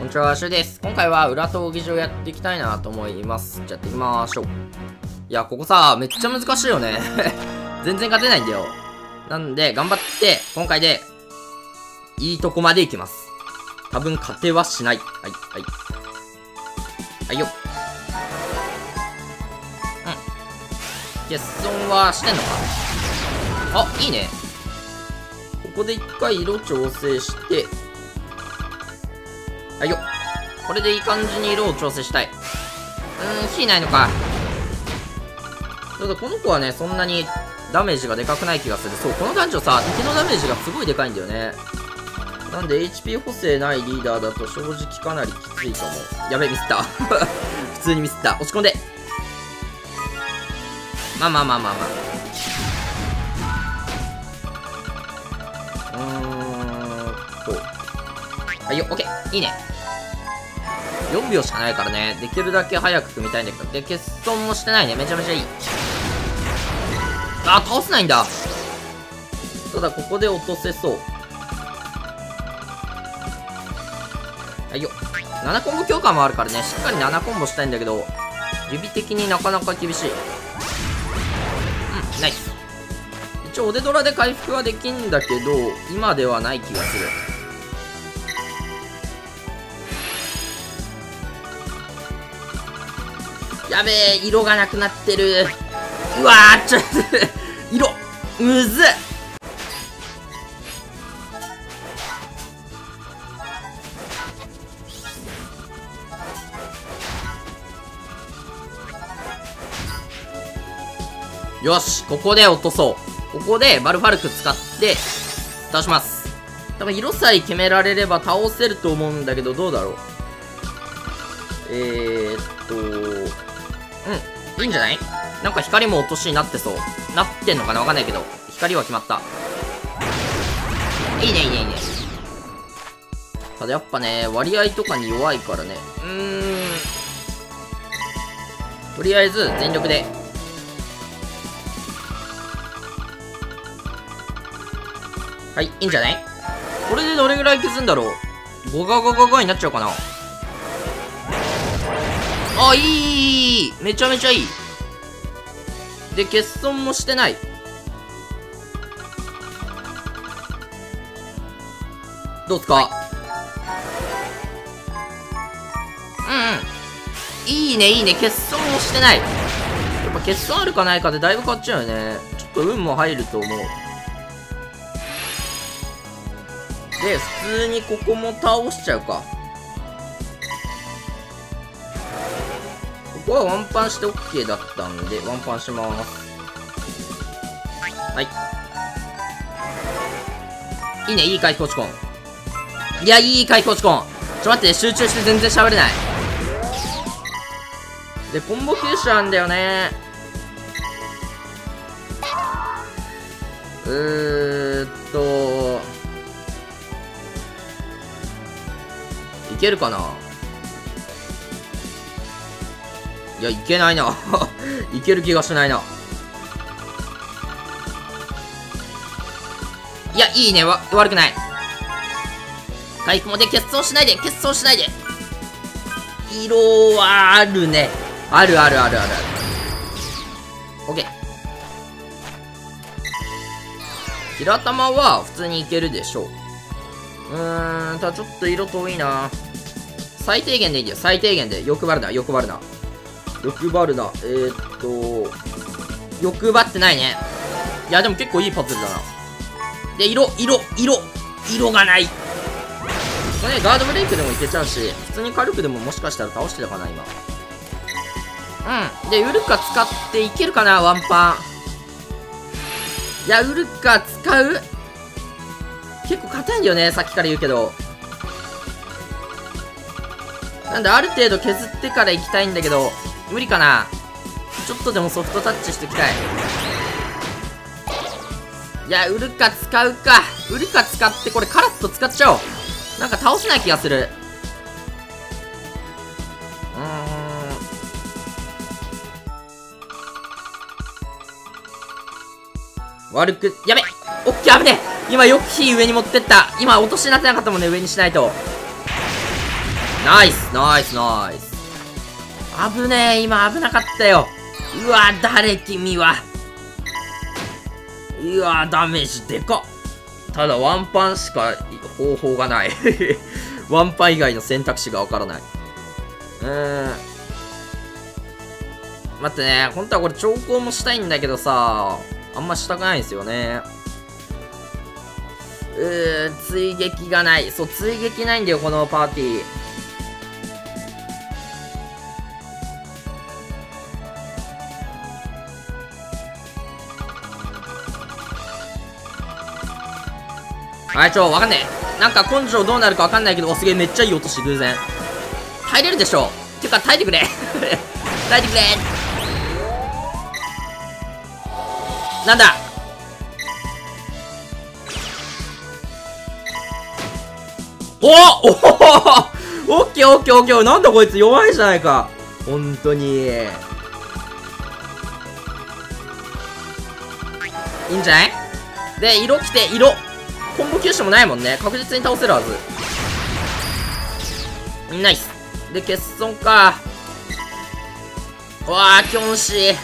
こんにちは、シュウです。今回は裏闘技場やっていきたいなと思います。じゃあやっていきましょう。いや、ここさ、めっちゃ難しいよね。全然勝てないんだよ。なんで、頑張って、今回で、いいとこまで行きます。多分勝てはしない。はい、はい。はいよ。うん。欠損はしてんのかあ、いいね。ここで一回色調整して、これでいい感じに色を調整したい。うーん、火ないのか。ただこの子はね、そんなにダメージがでかくない気がする。そう、この男女さ、敵のダメージがすごいでかいんだよね。なんで HP 補正ないリーダーだと正直かなりきついと思う。やべ、ミスった。普通にミスった。落ち込んで。まあまあまあまあまあ。うーんと。はいよ、オッケー。いいね。4秒しかないからね。できるだけ早く組みたいんだけど。で、欠損もしてないね。めちゃめちゃいい。あ、倒せないんだ。ただ、ここで落とせそう。はいよ。7コンボ強化もあるからね。しっかり7コンボしたいんだけど、指的になかなか厳しい。うん、ナイス。一応、おでドラで回復はできんだけど、今ではない気がする。やべえ、色がなくなってる。うわー、ちょっと、色、むずっよし、ここで落とそう。ここでバルファルク使って、倒します。多分色さえ決められれば倒せると思うんだけど、どうだろう。えーっと、うん、いいんじゃない？なんか光も落としになってそう。なってんのかな？わかんないけど、光は決まった。いいね、いいね、いいね。ただやっぱね、割合とかに弱いからね。うーん。とりあえず、全力で。はい、いいんじゃない？これでどれぐらい消すんだろう ?5 ガガガガになっちゃうかなあ、いいめちゃめちゃいい。で、欠損もしてない。どうっすか？うんうん。いいね、いいね。欠損もしてない。やっぱ欠損あるかないかでだいぶ変わっちゃうよね。ちょっと運も入ると思う。で、普通にここも倒しちゃうか。ここはワンパンして OK だったんで、ワンパンします。はい。いいね、いい回復落ち込ん。いや、いい回復落ち込ん。ちょ待って、集中して全然喋れない。で、コンボ吸収あんだよね。うーっと、いけるかな？いや、いけないな。いける気がしないな。いや、いいね。わ、悪くない。回復もで、欠損しないで、欠損しないで。色はあるね。あるあるあるある。オッケー。平玉は普通にいけるでしょう。うーん、ただちょっと色遠いな。最低限でいいんだよ、最低限で。欲張るな、欲張るな。欲張るな。えー、っと、欲張ってないね。いや、でも結構いいパズルだな。で、色、色、色、色がない。これね、ガードブレイクでもいけちゃうし、普通に火力でももしかしたら倒してたかな、今。うん。で、ウルカ使っていけるかな、ワンパン。いや、ウルカ使う？結構硬いんだよね、さっきから言うけど。なんで、ある程度削ってから行きたいんだけど、無理かな？ちょっとでもソフトタッチしておきたい。いや、ウルカ使うか。ウルカ使って、これカラッと使っちゃおう。なんか倒せない気がする。うん。悪く、やべオッケー危ね今よく火上に持ってった。今落としになってなかったもんね、上にしないと。ナイスナイスナイス危ねえ今危なかったよ。うわ誰君は。うわダメージでか。っただワンパンしか方法がない。ワンパン以外の選択肢がわからない。うーん。待ってね本当はこれ調校もしたいんだけどさあんましたくないんですよね。うー追撃がない。そう追撃ないんだよこのパーティー。はい、ちょ、わかんねえ。なんか根性どうなるかわかんないけど、おすげえめっちゃいい音して偶然。耐えれるでしょう。ていうか、耐えてくれ。耐えてくれ。なんだ？おおお オッケーオッケーオッケーなんだこいつ弱いじゃないか。本当に。いいんじゃない？で、色来て、色。コンボ吸収もないもんね。確実に倒せるはず。ナイス。で、欠損か。うわあ、キョンシー。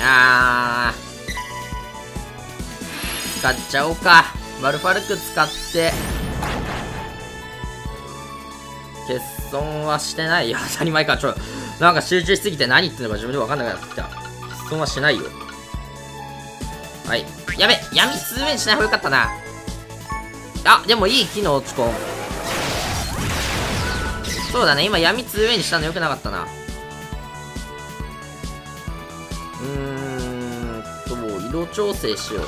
あー。使っちゃおうか。マルファルク使って。欠損はしてないよ。当たり前か。ちょ、なんか集中しすぎて何言ってんのか自分でわかんなくなってきた。欠損はしないよ。はい。やべ闇通面しない方がよかったな。あ、でもいい機能落ち込ん。そうだね、今闇通面にしたのよくなかったな。うーんと、色調整しよう。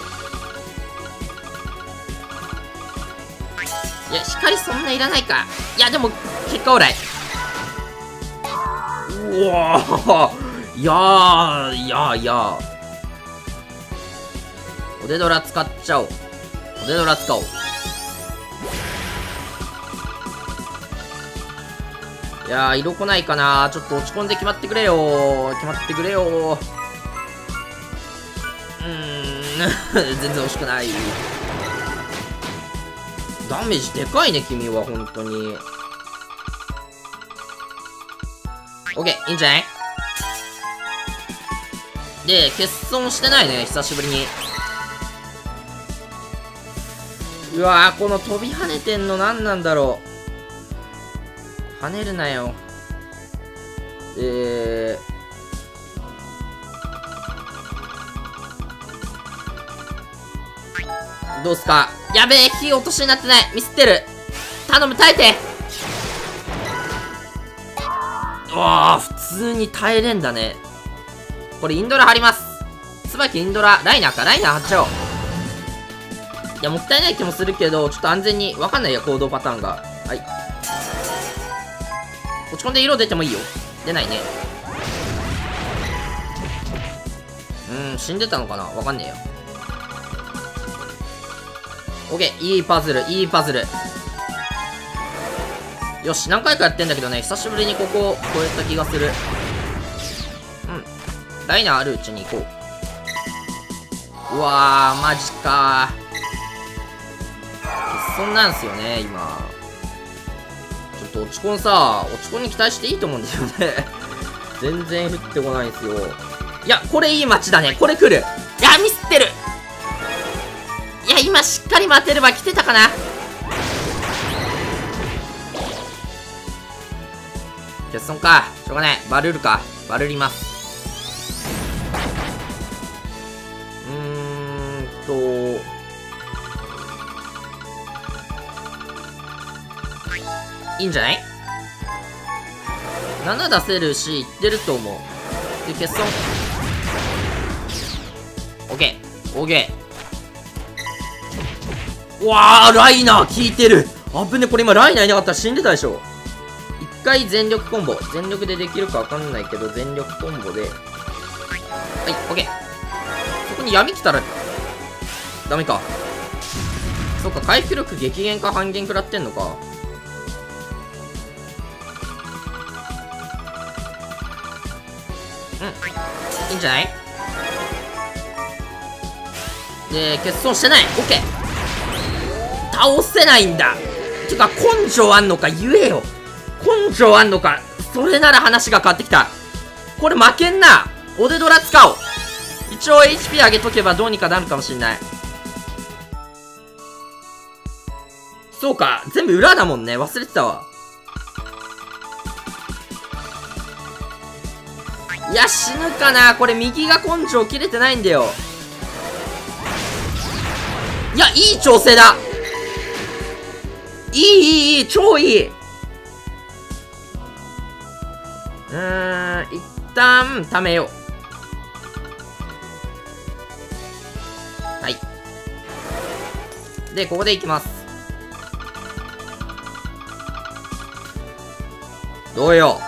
いや、光そんないらないか。いや、でも、結果オーライ。うわいやー、いやいやおでドラ使っちゃおう。おでドラ使おう。いやー、色来ないかなちょっと落ち込んで決まってくれよ決まってくれようーん、全然惜しくない。ダメージでかいね、君は、本当に。オッケー、いいんじゃない？で、欠損してないね、久しぶりに。うわーこの飛び跳ねてんの何なんだろう。跳ねるなよ。えー、どうすか？やべえ火落としになってない。ミスってる。頼む耐えて。うわあ普通に耐えれんだね。これインドラ張ります。椿インドラライナーか？ライナー張っちゃおう。いや、もったいない気もするけど、ちょっと安全に、わかんないや、行動パターンが。はい。落ち込んで色出てもいいよ。出ないね。うん、死んでたのかな？わかんねえよ。オッケー、いいパズル、いいパズル。よし、何回かやってんだけどね、久しぶりにここを超えた気がする。うん。ライナーあるうちに行こう。うわー、マジかー。そんなんすよね、今。ちょっと落ち込んさ、落ち込んに期待していいと思うんですよね。全然降ってこないんですよ。いや、これいい街だね。これ来る。いや、ミスってる。いや、今しっかり待てれば来てたかな。欠損か。しょうがない。バルるか。バルります。いいんじゃない ?7 出せるし、いってると思う。で、欠損。オッケー。オッケー。うわー、ライナー効いてるあぶね、これ今ライナーいなかったら死んでたでしょ。一回全力コンボ。全力でできるかわかんないけど、全力コンボで。はい、オッケー。そこに闇来たら、ダメか。そっか、回復力激減か半減食らってんのか。んじゃない？で、欠損してない？オッケー倒せないんだてか、根性あんのか？言えよ。根性あんのか？それなら話が変わってきた。これ負けんな。オデドラ使おう。一応 HP 上げとけばどうにかなるかもしんない。そうか。全部裏だもんね。忘れてたわ。や、死ぬかな。これ右が根性切れてないんだよ。いや、いい調整だいい、いい、いい、超いい。うーん、一旦、貯めよう。はい。で、ここでいきます。どうよ。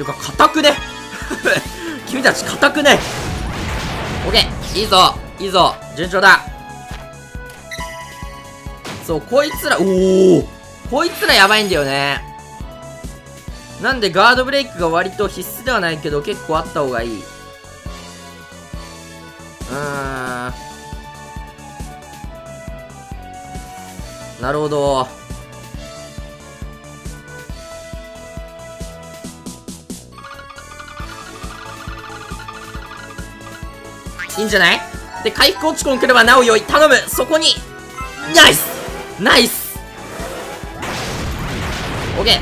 てか、硬くね。君たち硬くね。オッケー。いいぞ。いいぞ。順調だ。そうこいつらおおこいつらやばいんだよね。なんでガードブレイクが割と必須ではないけど結構あった方がいい。うーん。なるほどいいんじゃない？で、回復落ち込んくればなお良い。頼むそこにナイスナイスオッケ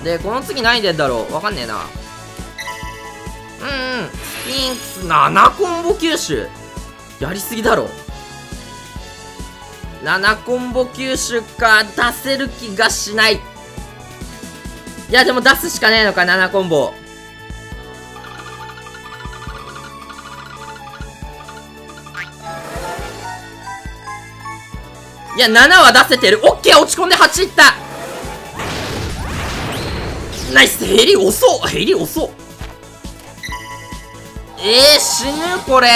ーで、この次何出んだろう？わかんねえな。うんうん。スピンクス7コンボ吸収やりすぎだろ。7コンボ吸収か、出せる気がしない。いや、でも出すしかねえのか、7コンボ。いや、7は出せてる。オッケー落ち込んで8いった。ナイス。ヘリ遅っ。ヘリ遅っ。えー、死ぬこれ。